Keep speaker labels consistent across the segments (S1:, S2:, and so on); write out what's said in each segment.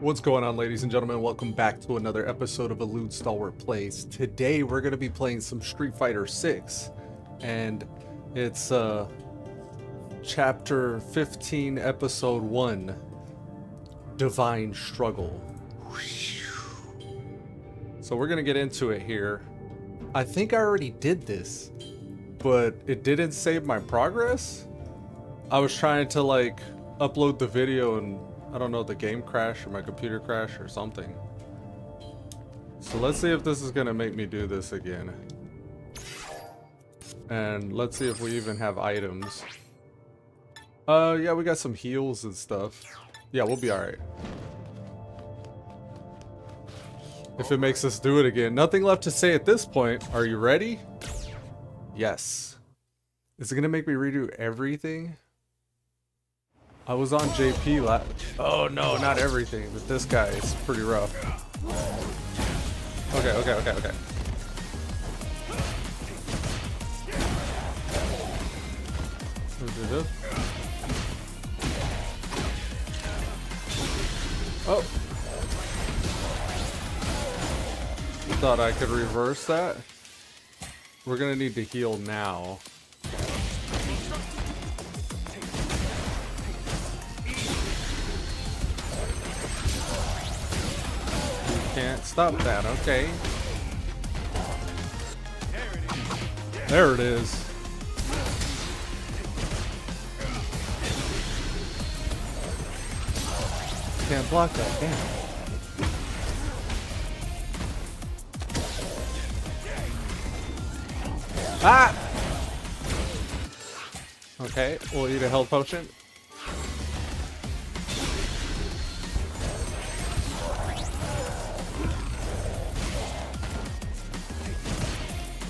S1: What's going on, ladies and gentlemen? Welcome back to another episode of Elude Stalwart Plays. Today, we're going to be playing some Street Fighter 6, and it's uh, Chapter 15, Episode 1 Divine Struggle. So, we're going to get into it here. I think I already did this, but it didn't save my progress. I was trying to like upload the video and I don't know, the game crashed or my computer crashed or something. So let's see if this is gonna make me do this again. And let's see if we even have items. Uh, yeah, we got some heals and stuff. Yeah, we'll be alright. If it makes us do it again. Nothing left to say at this point. Are you ready? Yes. Is it gonna make me redo everything? I was on JP last. Oh no, not everything, but this guy is pretty rough. Okay, okay, okay, okay. Oh. Thought I could reverse that. We're gonna need to heal now. Can't stop that, okay. There it is. Can't block that, damn. Ah! Okay, we'll eat a health potion.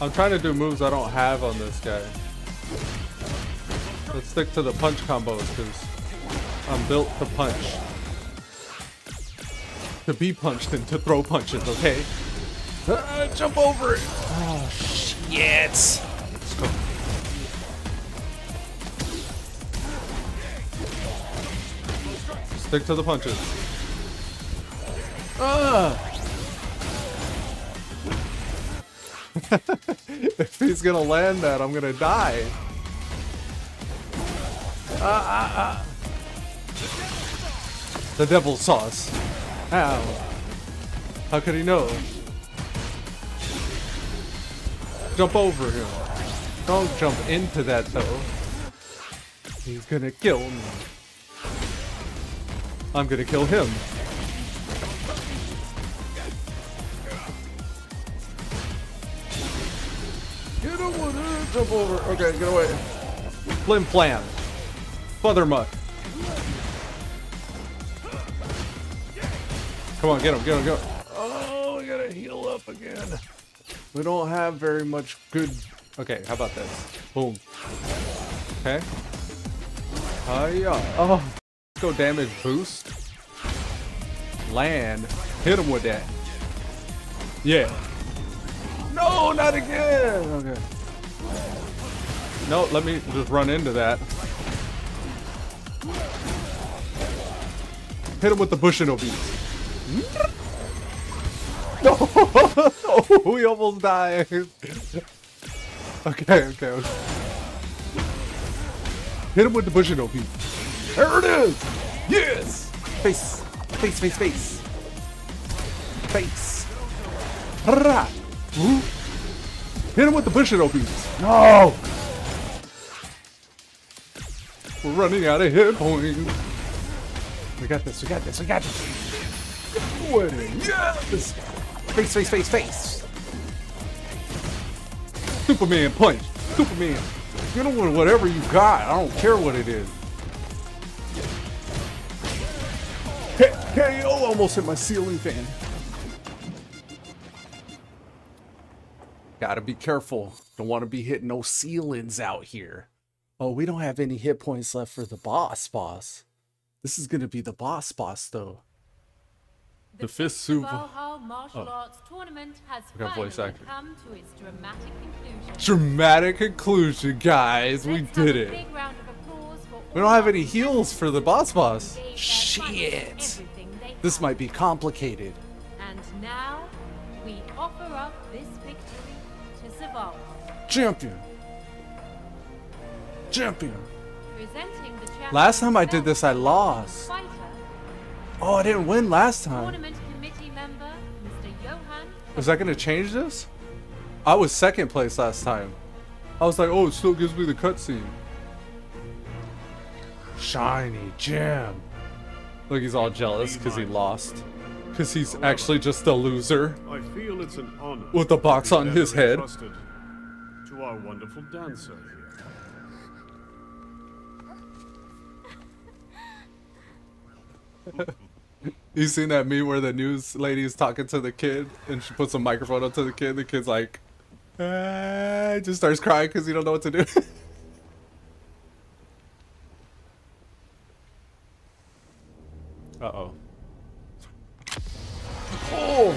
S1: I'm trying to do moves I don't have on this guy. Let's stick to the punch combos because I'm built to punch. To be punched and to throw punches, okay? Uh, jump over it! Oh, shit! Stick to the punches. Ah! If he's gonna land that, I'm gonna die. Ah, ah, ah. The devil sauce. How? How could he know? Jump over him. Don't jump into that though. He's gonna kill me. I'm gonna kill him. Jump over. Okay, get away. Flim flam. Mothermuck. Come on, get him, get him, get him. Oh, we gotta heal up again. We don't have very much good... Okay, how about this? Boom. Okay. Hiya. Oh, let's go damage boost. Land. Hit him with that. Yeah. No, not again. Okay. No, let me just run into that. Hit him with the Bushido beats. No! oh, we almost died. okay, okay, okay. Hit him with the Bushido beat. There it is! Yes! Face, face, face, face. Face. Hurrah! Hit him with the Bushido beats. No! We're running out of hit points. We got this, we got this, we got this. Way. Yes! Face, face, face, face. Superman punch. Superman. You know whatever you got. I don't care what it is. Hey, KO almost hit my ceiling fan. Gotta be careful. Don't want to be hitting no ceilings out here. Oh, we don't have any hit points left for the boss boss. This is gonna be the boss boss though. The, the fifth super martial oh. arts tournament has finally come to its dramatic conclusion. Dramatic conclusion, guys. Let's we did it. We don't have any heals for the boss boss. Shit. This might be complicated.
S2: And now,
S1: Champion. Champion.
S2: the.
S1: Last time I did this, I lost. Oh, I didn't win last time.
S2: tournament committee member, Mr. Johan.
S1: Is that gonna change this? I was second place last time. I was like, oh, it still gives me the cutscene. Shiny gem. Look, he's all jealous because he lost. Because he's actually just a loser.
S3: I feel it's an honor
S1: With the box on his head.
S3: entrusted To our wonderful dancer here.
S1: You seen that meme where the news lady is talking to the kid and she puts a microphone up to the kid? The kid's like, ah, just starts crying because he don't know what to do. uh oh. Oh!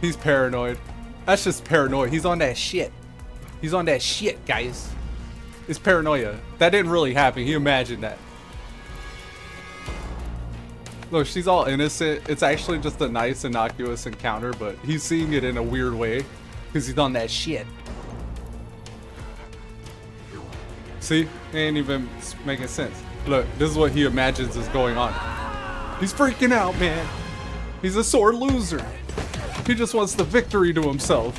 S1: He's paranoid. That's just paranoid. He's on that shit. He's on that shit, guys. It's paranoia. That didn't really happen. He imagined that. Look, she's all innocent. It's actually just a nice, innocuous encounter, but he's seeing it in a weird way because he's on that shit. See? It ain't even making sense. Look, this is what he imagines is going on. He's freaking out, man. He's a sore loser. He just wants the victory to himself.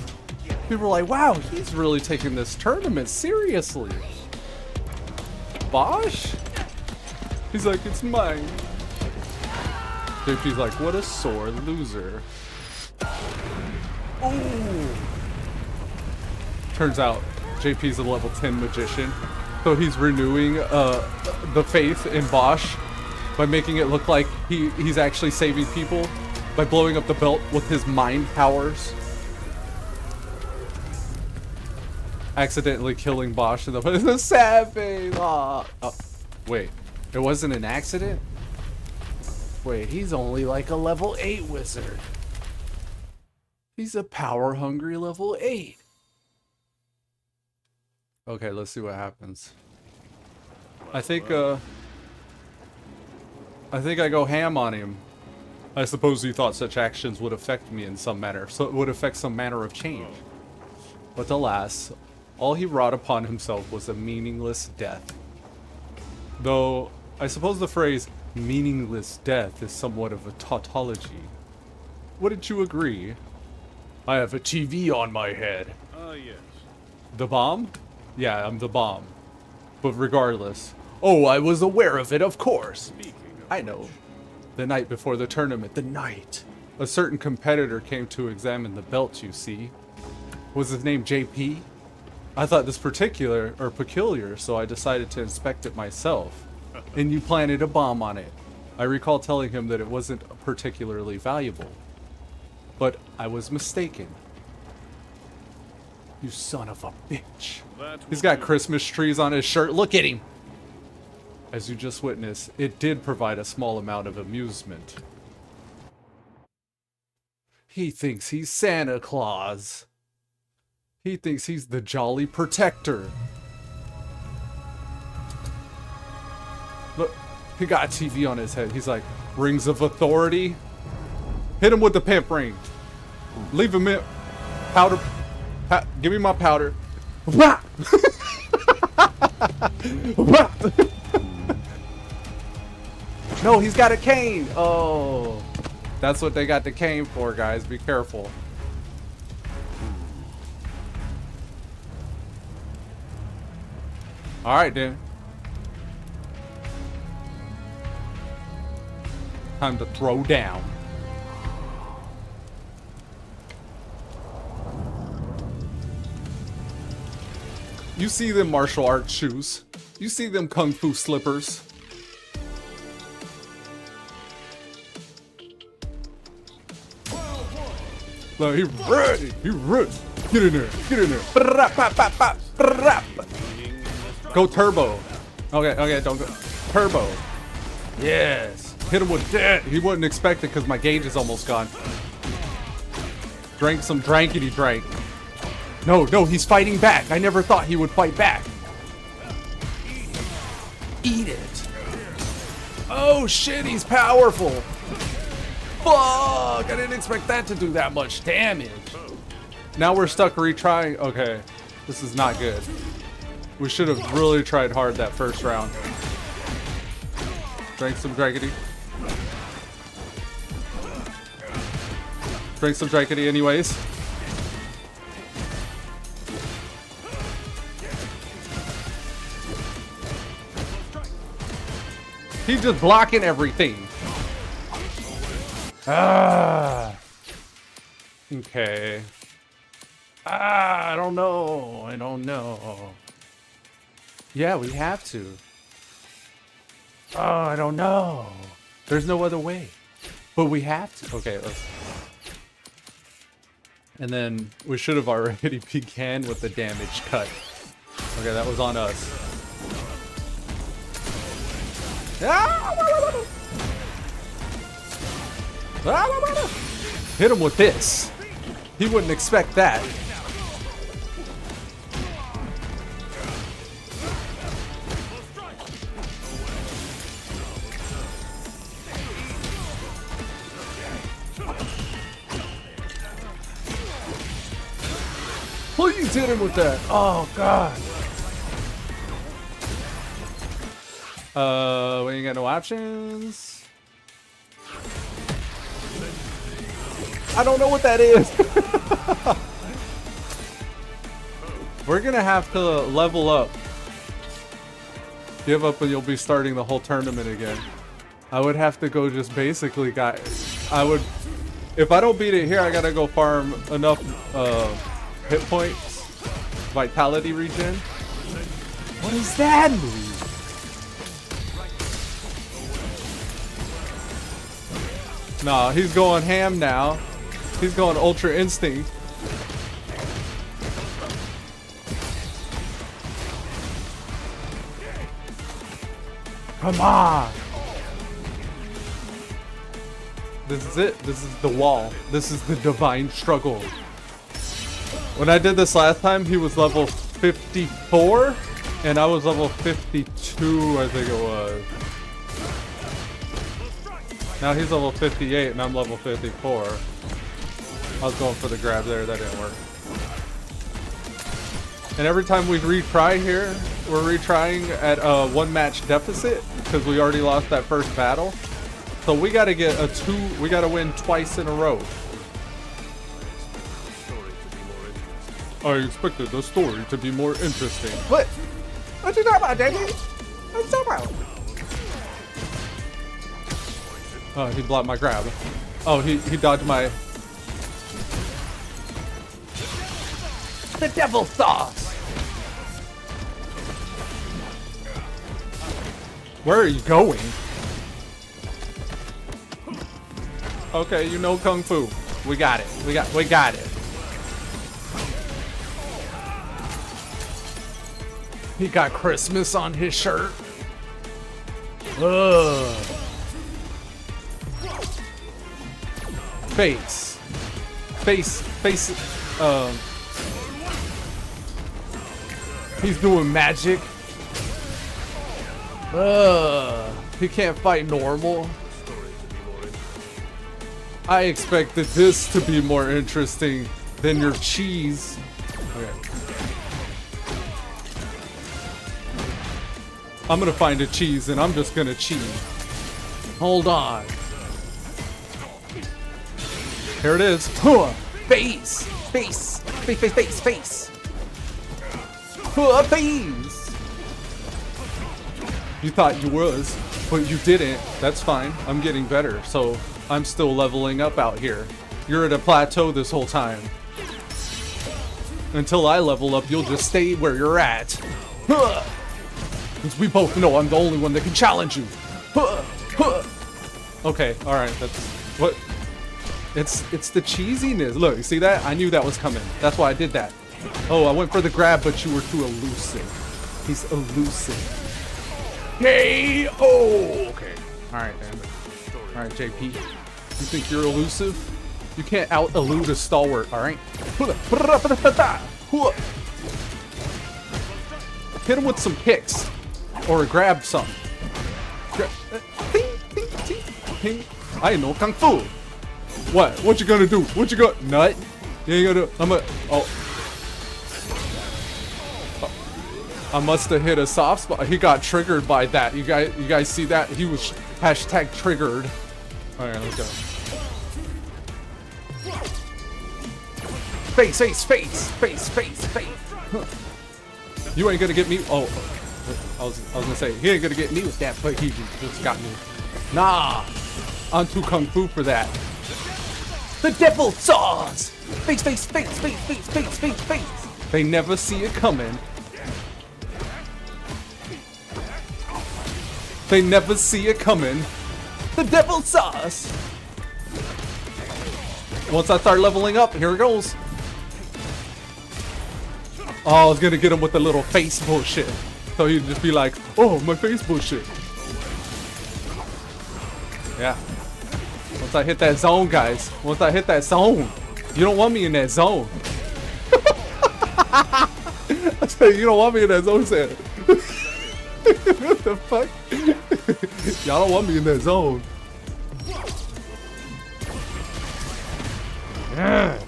S1: People are like, wow, he's really taking this tournament seriously. Bosch? He's like, it's mine. JP's like, what a sore loser. Ooh. Turns out JP's a level 10 magician. So he's renewing uh, the faith in Bosch by making it look like he, he's actually saving people by blowing up the belt with his mind powers. Accidentally killing Bosch in the the sad face. Aw. Oh, wait, it wasn't an accident? Wait, he's only like a level 8 wizard. He's a power hungry level 8. Okay, let's see what happens. I think, uh... I think I go ham on him. I suppose you thought such actions would affect me in some manner, so it would affect some manner of change. But alas, all he wrought upon himself was a meaningless death. Though, I suppose the phrase meaningless death is somewhat of a tautology. Wouldn't you agree? I have a TV on my head.
S3: Ah, yes.
S1: The bomb? Yeah, I'm the bomb. But regardless. Oh, I was aware of it, of course.
S3: Of
S1: I know. The night before the tournament, the night. A certain competitor came to examine the belt, you see. Was his name JP? I thought this particular or peculiar, so I decided to inspect it myself. And you planted a bomb on it. I recall telling him that it wasn't particularly valuable. But I was mistaken. You son of a bitch. He's got. Christmas trees on his shirt. Look at him. As you just witnessed, it did provide a small amount of amusement. He thinks he's Santa Claus. He thinks he's the jolly protector. Look, he got a TV on his head. He's like, rings of authority. Hit him with the pimp ring. Leave him in. Powder. Pa- give me my powder. No, he's got a cane. Oh. That's what they got the cane for, guys. Be careful. All right, then. Time to throw down. You see them martial arts shoes. You see them kung fu slippers. Look, he ready. He ready. Get in there. Get in there. Go turbo. Okay, okay, don't go. Turbo. Yes. Hit him with that. He wasn't expecting because my gauge is almost gone. Drank some drankety drank. No, no, he's fighting back. I never thought he would fight back. Eat it. Oh shit, he's powerful. Fuck! I didn't expect that to do that much damage. Now we're stuck retrying. Okay, this is not good. We should have really tried hard that first round. Drink some Dragony. Drank some Dragony anyways. He's just blocking everything. Ah. Okay. Ah, I don't know. I don't know. Yeah, we have to. Oh, I don't know. There's no other way. But we have to. Okay, let's. And then we should have already began with the damage cut. Okay, that was on us. Ah! Hit him with this. He wouldn't expect that. With that. Oh, God. Uh, we ain't got no options. I don't know what that is. We're gonna have to level up. Give up and you'll be starting the whole tournament again. I would have to go just basically, guys. I would, if I don't beat it here, I gotta go farm enough uh, hit points, vitality regen. What is that move? Nah, he's going ham now. He's going Ultra Instinct. Come on! This is it. This is the wall. This is the divine struggle. When I did this last time, he was level 54, and I was level 52, I think it was. Now he's level 58 and I'm level 54. I was going for the grab there, that didn't work. And every time we retry here, we're retrying at a one match deficit because we already lost that first battle. So we gotta get a two, we gotta win twice in a row. I expected the story to be more interesting. What? What you talking about, Jamie? What you talking about? Oh, he blocked my grab. Oh, he, he dodged my... The devil sauce! Where are you going? Okay, you know Kung Fu. We got it. We got we got it. He got Christmas on his shirt. Ugh. Face. Face. Face. Um. He's doing magic. Ugh. He can't fight normal. I expected this to be more interesting than your cheese. I'm gonna find a cheese and I'm just gonna cheat. Hold on. Here it is. Face! Face! Face, face, face, face! Face! You thought you was, but you didn't. That's fine. I'm getting better, so I'm still leveling up out here. You're at a plateau this whole time. Until I level up, you'll just stay where you're at. Because we both know I'm the only one that can challenge you. Okay, alright, that's... What? It's it's the cheesiness. Look, see that? I knew that was coming. That's why I did that. Oh, I went for the grab, but you were too elusive. He's elusive. Hey! Oh! Okay. Alright, man. Alright, JP. You think you're elusive? You can't out-elude a stalwart, alright? Hit him with some kicks. Or grab some. Uh, I know Kung Fu. What? What you gonna do? What you gonna nut? You ain't gonna. I'm a. Oh. oh. I must have hit a soft spot. He got triggered by that. You guys, you guys see that? He was hashtag triggered. All right, let's go. Face, face, face, face, face, face. You ain't gonna get me. Oh, I was, I was gonna say he ain't gonna get me with that, but he just got me. Nah, I'm too kung fu for that. The devil saws. Face, face, face, face, face, face, face, face. They never see it coming. They never see it coming. The devil sauce. Once I start leveling up, here it goes. Oh, I was gonna get him with the little face bullshit. So he'd just be like, oh, my face bullshit. Yeah. Once I hit that zone, guys. Once I hit that zone. You don't want me in that zone. I said, you don't want me in that zone, said. what the fuck? Y'all don't want me in that zone. Yeah.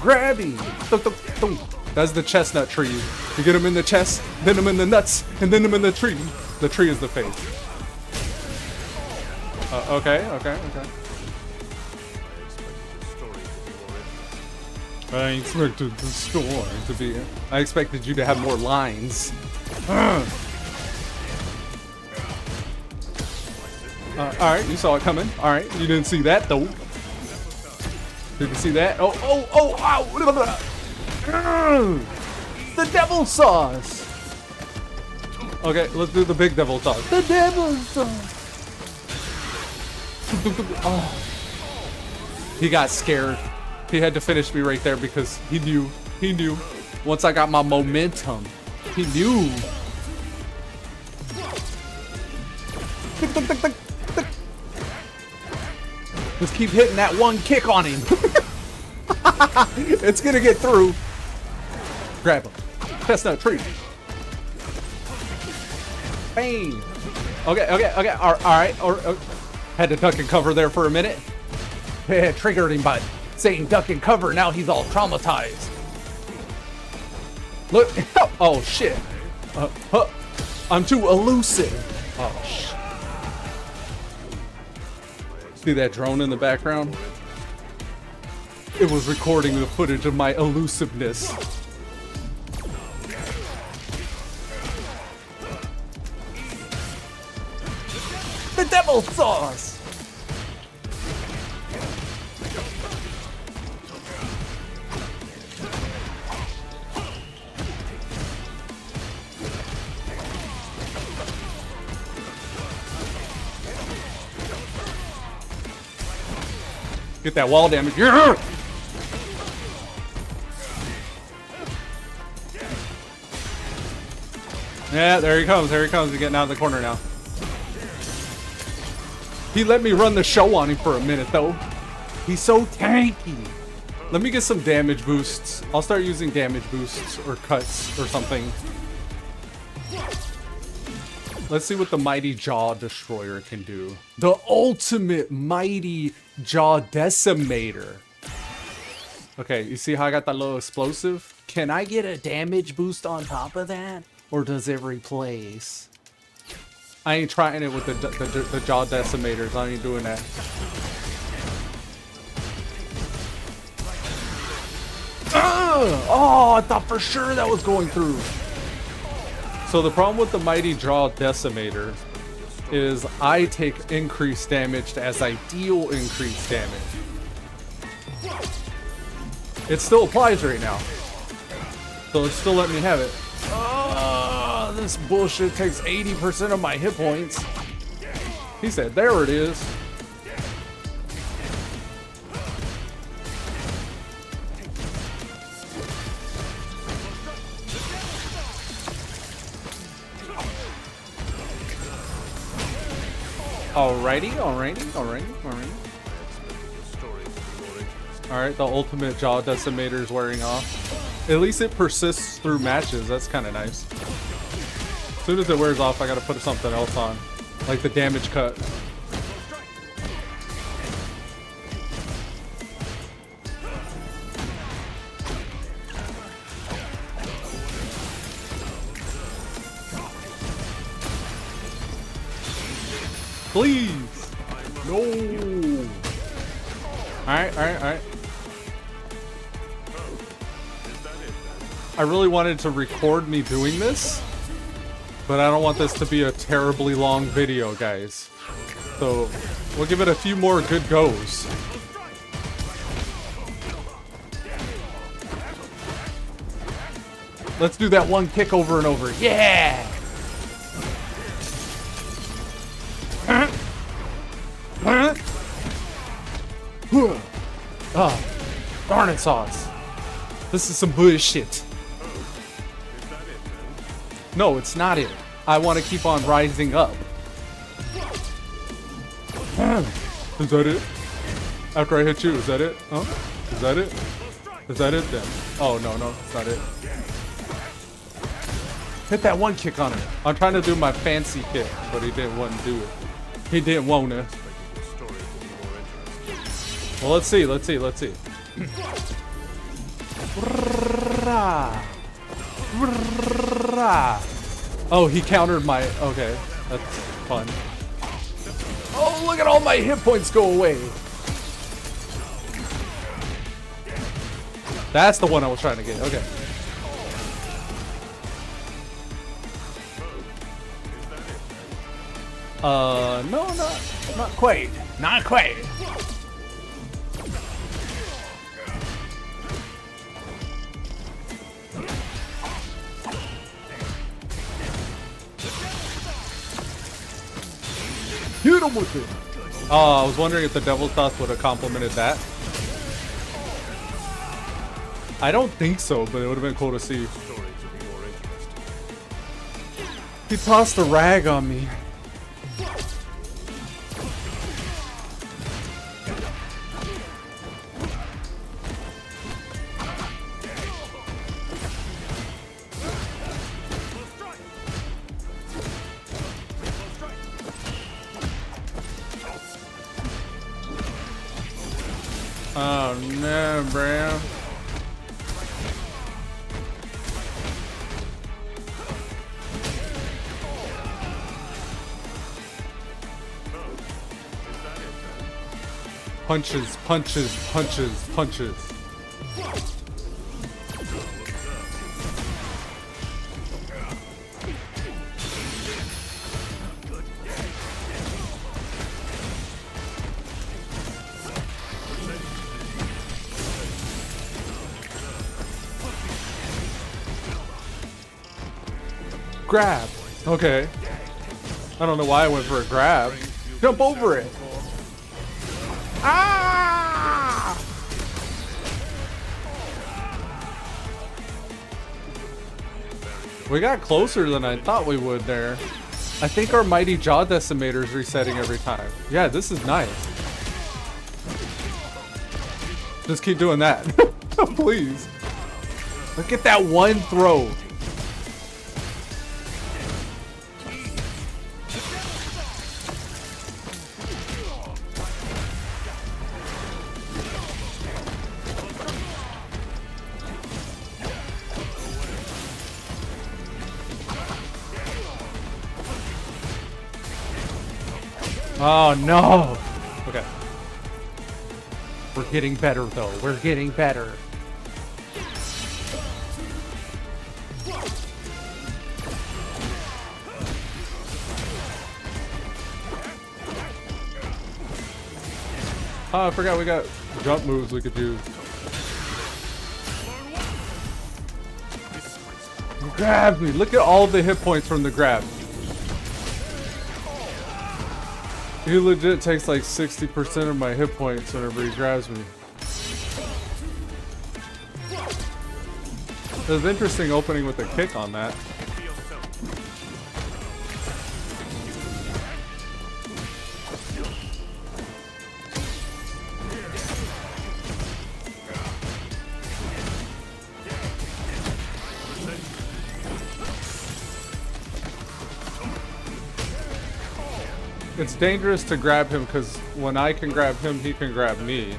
S1: Grabby! Thunk, thunk, thunk. That's the chestnut tree. You get him in the chest, then him in the nuts, and then him in the tree. The tree is the face. Uh, okay, okay, okay. I expected the story to be. I expected you to have more lines. Uh, Alright, you saw it coming. Alright, you didn't see that though. Did you see that? Oh, oh, oh, ow! The devil sauce! Okay, let's do the big devil sauce. The devil sauce! Oh. He got scared. He had to finish me right there because he knew. He knew. Once I got my momentum, he knew. Just keep hitting that one kick on him. it's gonna get through. Grab him. Chestnut tree. Bang. Okay, okay, okay. All, all right. All, uh, had to duck and cover there for a minute. Yeah, triggered him by saying duck and cover. Now he's all traumatized. Look. Oh, shit. Uh, huh. I'm too elusive. Oh, shit. See that drone in the background? It was recording the footage of my elusiveness. The devil sauce! Get that wall damage. Yeah! Yeah, there he comes. There he comes. He's getting out of the corner now. He let me run the show on him for a minute, though. He's so tanky. Let me get some damage boosts. I'll start using damage boosts or cuts or something. Let's see what the Mighty Jaw Destroyer can do. The ultimate Mighty Jaw Decimator. Okay, you see how I got that little explosive? Can I get a damage boost on top of that? Or does it replace? I ain't trying it with the, the, the, the Jaw Decimators. I ain't doing that. Ugh! Oh, I thought for sure that was going through. So the problem with the Mighty Jaw Decimator is I take increased damage as I deal increased damage. It still applies right now. So it's still letting me have it. Oh, this bullshit takes 80% of my hit points. He said, there it is. Alrighty, alrighty, alrighty, alrighty. Alright, the ultimate jaw decimator is wearing off. At least it persists through matches. That's kind of nice. As soon as it wears off, I gotta put something else on. Like the damage cut. I really wanted to record me doing this, but I don't want this to be a terribly long video, guys. So, we'll give it a few more good goes. Let's do that one kick over and over. Yeah! Oh, darn it, sauce. This is some bullshit. No, it's not it. I want to keep on rising up. Is that it? After I hit you, is that it? Huh? Is that it? Is that it then? Oh, no, no, it's not it. Hit that one kick on him. I'm trying to do my fancy kick, but he didn't want to do it. He didn't want to.
S3: The story will be more interesting.
S1: Well, let's see, let's see, let's see. Oh, he countered my. Okay, that's fun. Oh, look at all my hit points go away. That's the one I was trying to get. Okay. Uh, no, not, not quite. Not quite. Hit him with it. Oh, I was wondering if the Devil's Toss would have complimented that. I don't think so, but it would have been cool to see. He tossed a rag on me. Punches, punches, punches, punches. Grab. Okay. I don't know why I went for a grab. Jump over it. Ah! We got closer than I thought we would there. I think our Mighty Jaw Decimator is resetting every time. Yeah, this is nice. Just keep doing that. Please. Look at that one throw. Oh no! Okay. We're getting better though. We're getting better. Oh, I forgot we got jump moves we could do. Grab me! Look at all the hit points from the grab. He legit takes like 60% of my hit points whenever he grabs me. It was interesting opening with a kick on that. Dangerous to grab him because when I can grab him, he can grab me.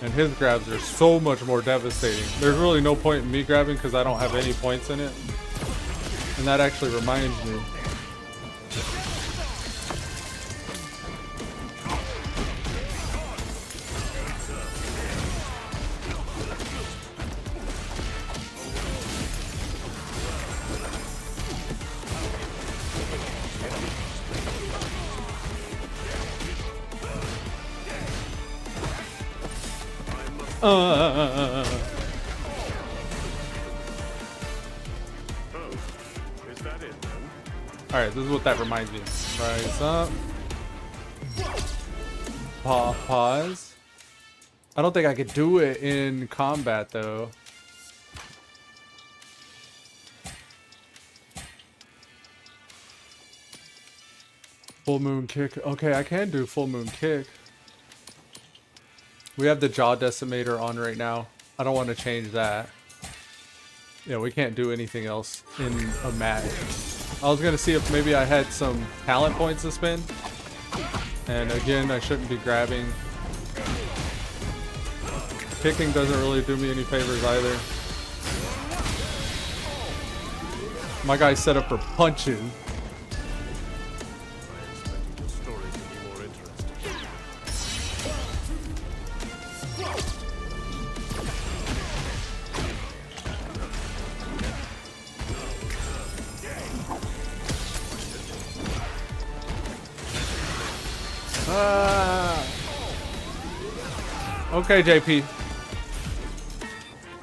S1: And his grabs are so much more devastating. There's really no point in me grabbing because I don't have any points in it. And that actually reminds me.
S3: That
S1: reminds me. Rise up. Pa pause. I don't think I could do it in combat though. Full moon kick. Okay, I can do full moon kick. We have the jaw decimator on right now. I don't want to change that. Yeah, we can't do anything else in a match. I was gonna see if maybe I had some talent points to spend. And again, I shouldn't be grabbing. Kicking doesn't really do me any favors either. My guy's set up for punching. Okay, JP.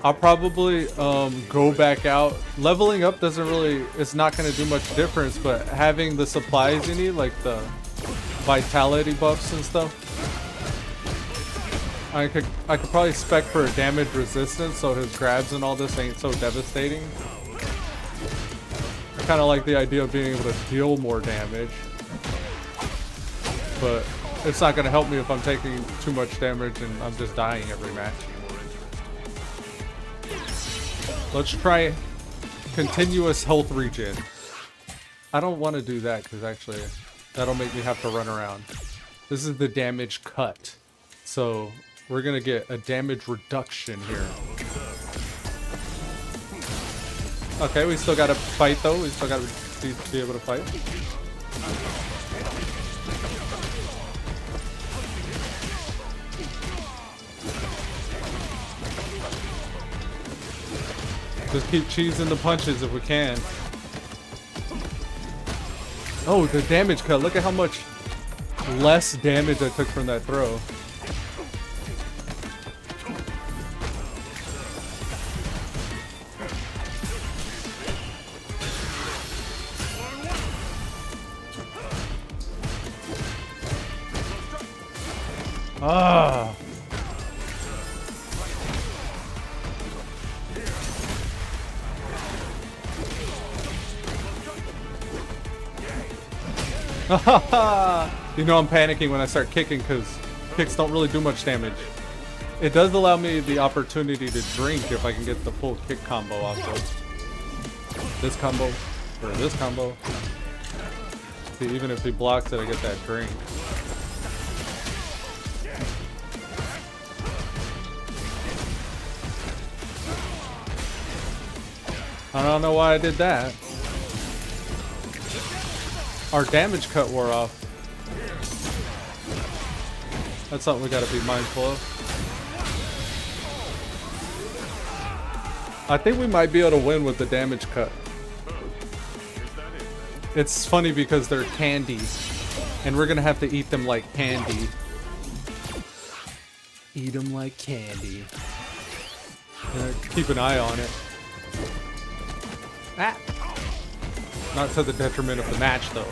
S1: I'll probably um, go back out. Leveling up doesn't really, it's not going to do much difference, but having the supplies you need, like the vitality buffs and stuff, I could I could probably spec for damage resistance so his grabs and all this ain't so devastating. I kind of like the idea of being able to deal more damage but it's not going to help me if I'm taking too much damage and I'm just dying every match. Let's try continuous health regen. I don't want to do that because actually that'll make me have to run around. This is the damage cut. So we're going to get a damage reduction here. Okay, we still got to fight though. We still got to be, be able to fight. Just keep cheesing the punches if we can. Oh, the damage cut. Look at how much less damage I took from that throw. Ah. you know I'm panicking when I start kicking because kicks don't really do much damage. It does allow me the opportunity to drink if I can get the full kick combo off of this combo or this combo. See, even if he blocks it, I get that drink. I don't know why I did that. Our damage cut wore off. That's something we gotta be mindful of. I think we might be able to win with the damage cut. It's funny because they're candy. And we're gonna have to eat them like candy. Eat them like candy. Uh, keep an eye on it. Ah. Not to the detriment of the match, though.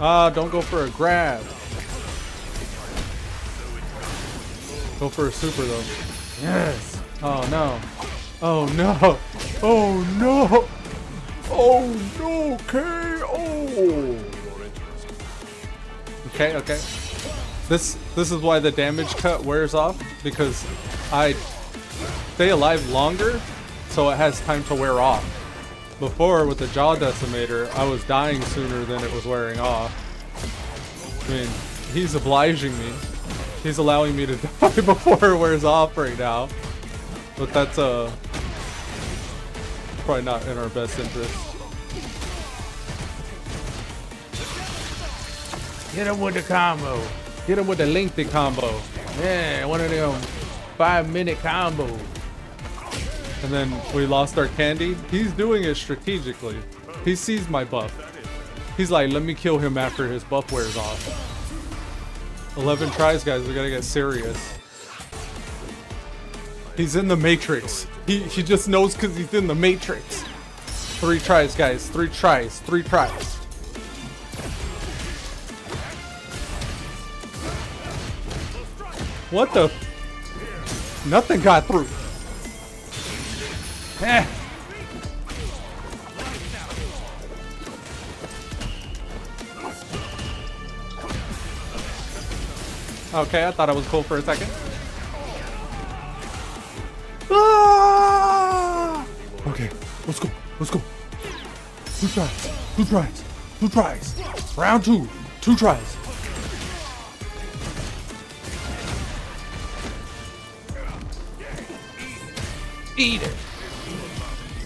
S1: Ah, don't go for a grab. Go for a super, though. Yes. Oh, no. Oh, no. Oh, no. Oh, no. KO. Okay, okay. This this is why the damage cut wears off because I stay alive longer, so it has time to wear off. Before, with the Jaw Decimator, I was dying sooner than it was wearing off. I mean, he's obliging me. He's allowing me to die before it wears off right now. But that's, uh, probably not in our best interest.
S4: Hit him with the combo.
S1: Hit him with a lengthy combo.
S4: Yeah, one of them five minute combos.
S1: And then we lost our candy. He's doing it strategically. He sees my buff. He's like, let me kill him after his buff wears off. 11 tries, guys. We gotta get serious. He's in the Matrix. He, he just knows because he's in the Matrix. Three tries, guys. Three tries. Three tries. What the? Nothing got through.
S4: Eh.
S1: Okay, I thought I was cool for a second. Ah!
S3: Okay, let's go. Let's go. Two tries. Two tries. Two tries. Round two. Two tries.
S4: It.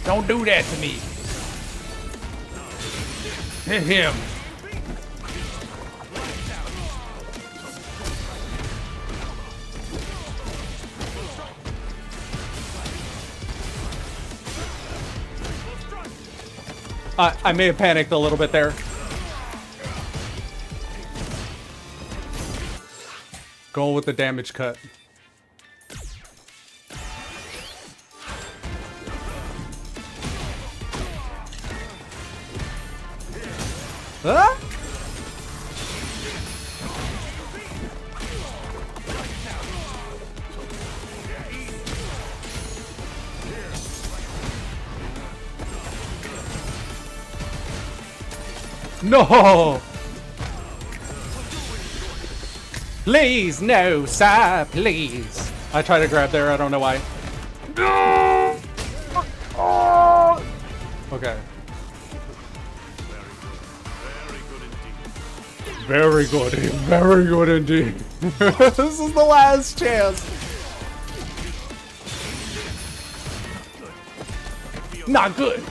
S4: Don't do that to me. Hit him.
S1: I, I may have panicked a little bit there. Going with the damage cut. No! Please, no, sir, please. I try to grab there, I don't know why. No! Oh! Okay. Very good, very good indeed. this is the last chance. Not good.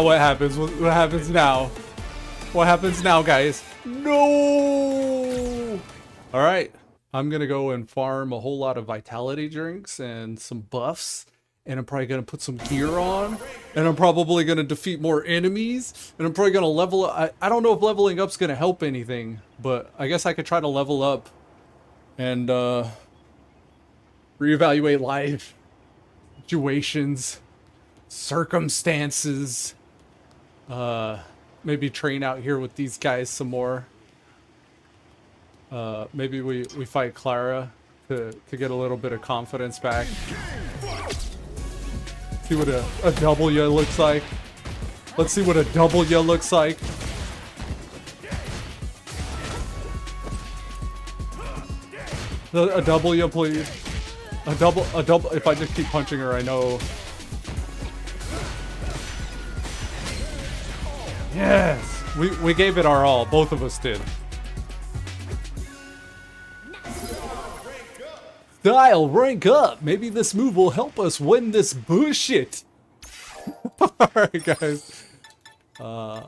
S1: Now what happens? What, happens now? What happens now, guys? No! Alright. I'm gonna go and farm a whole lot of vitality drinks and some buffs. And I'm probably gonna put some gear on. And I'm probably gonna defeat more enemies. And I'm probably gonna level up. I, I don't know if leveling up's gonna help anything. But I guess I could try to level up. And, uh... Reevaluate life situations, circumstances. Uh, maybe train out here with these guys some more. Uh, maybe we, we fight Clara to, to get a little bit of confidence back. See what a double-yell looks like. Let's see what a double ya looks like. A, a W, please. A double, a double, if I just keep punching her, I know. Yes! We, we gave it our all, both of us did. Style, rank up! Maybe this move will help us win this bullshit! Alright guys. Uh,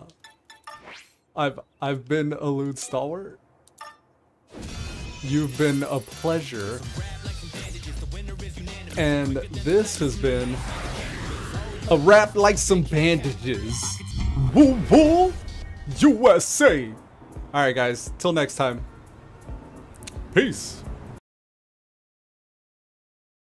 S1: I've, I've been Elude Stalwart. You've been a pleasure. And this has been a wrap like some bandages. Woo! USA! Alright guys, till next time. Peace.